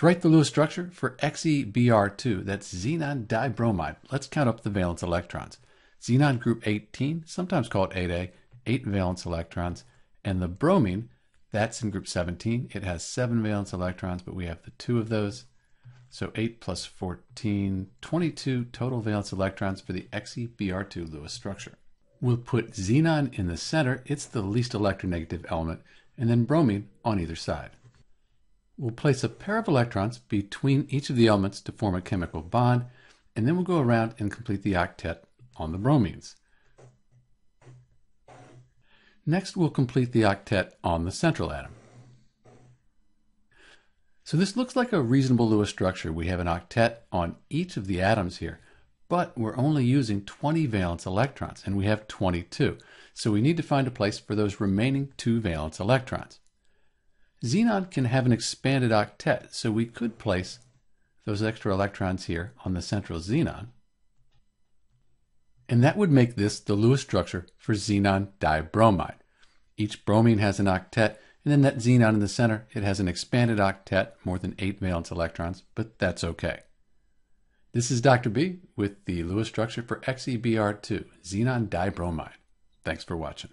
To write the Lewis structure for XeBr2, that's xenon dibromide, let's count up the valence electrons. Xenon group 18, sometimes called 8A, 8 valence electrons, and the bromine, that's in group 17. It has 7 valence electrons, but we have the two of those. So 8 plus 14, 22 total valence electrons for the XeBr2 Lewis structure. We'll put xenon in the center, it's the least electronegative element, and then bromine on either side. We'll place a pair of electrons between each of the elements to form a chemical bond, and then we'll go around and complete the octet on the bromines. Next, we'll complete the octet on the central atom. So this looks like a reasonable Lewis structure. We have an octet on each of the atoms here, but we're only using 20 valence electrons, and we have 22. So we need to find a place for those remaining two valence electrons. Xenon can have an expanded octet, so we could place those extra electrons here on the central xenon. And that would make this the Lewis structure for xenon dibromide. Each bromine has an octet, and then that xenon in the center, it has an expanded octet, more than 8 valence electrons, but that's okay. This is Dr. B with the Lewis structure for XeBr2, xenon dibromide. Thanks for watching.